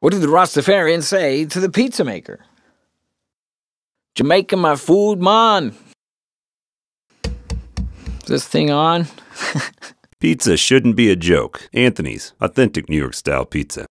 What did the Rastafarian say to the pizza maker? Jamaica, my food, man. Is this thing on? Pizza shouldn't be a joke. Anthony's, authentic New York style pizza.